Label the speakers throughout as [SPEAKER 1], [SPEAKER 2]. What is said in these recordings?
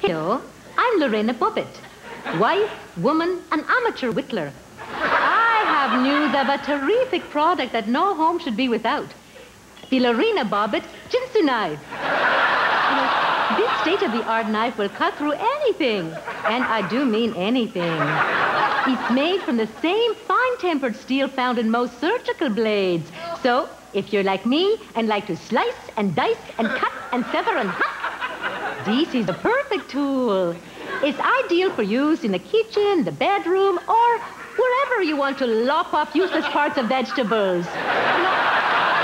[SPEAKER 1] Hello, I'm Lorena Bobbitt, wife, woman, and amateur whittler. I have news of a terrific product that no home should be without. The Lorena Bobbitt Ginsu knife. This state-of-the-art knife will cut through anything, and I do mean anything. It's made from the same fine-tempered steel found in most surgical blades. So, if you're like me and like to slice and dice and cut and sever and hack, this is the perfect tool. It's ideal for use in the kitchen, the bedroom, or wherever you want to lop off useless parts of vegetables.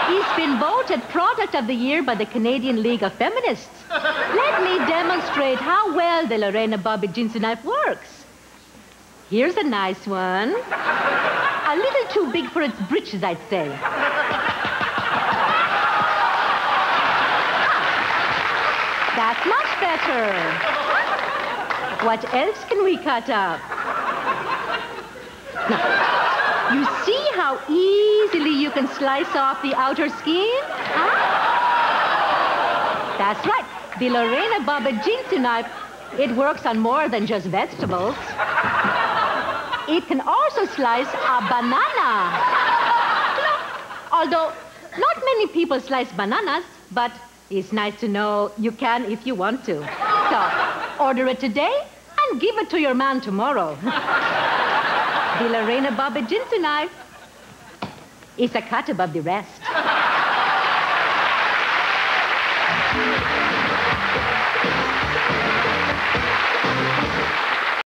[SPEAKER 1] He's been voted Product of the Year by the Canadian League of Feminists. Let me demonstrate how well the Lorena Bobbitt Ginsu knife works. Here's a nice one. A little too big for its britches, I'd say. That's much better. What else can we cut up? Now, you see how easily you can slice off the outer skin? Huh? That's right. The Lorena Bobbitt Ginsu knife, it works on more than just vegetables. It can also slice a banana. Although not many people slice bananas, but it's nice to know you can if you want to. So, order it today and give it to your man tomorrow. the Lorena Bobbitt Ginsu knife is a cut above the rest.